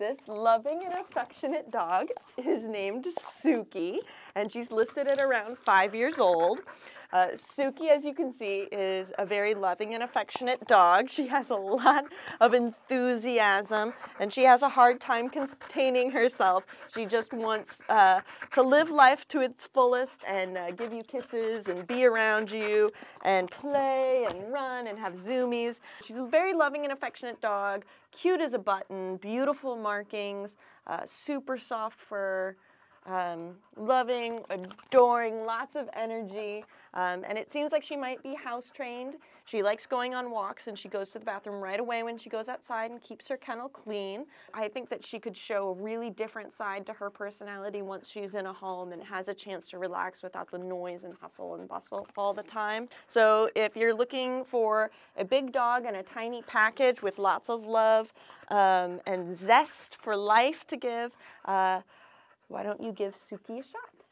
This loving and affectionate dog is named Sookie, and she's listed at around five years old. Uh, Sookie, as you can see, is a very loving and affectionate dog. She has a lot of enthusiasm and she has a hard time containing herself. She just wants uh, to live life to its fullest and uh, give you kisses and be around you and play and run and have zoomies. She's a very loving and affectionate dog, cute as a button, beautiful markings, uh, super soft fur um, loving, adoring, lots of energy. Um, and it seems like she might be house trained. She likes going on walks and she goes to the bathroom right away when she goes outside and keeps her kennel clean. I think that she could show a really different side to her personality once she's in a home and has a chance to relax without the noise and hustle and bustle all the time. So if you're looking for a big dog and a tiny package with lots of love um, and zest for life to give, uh, why don't you give Sookie a shot?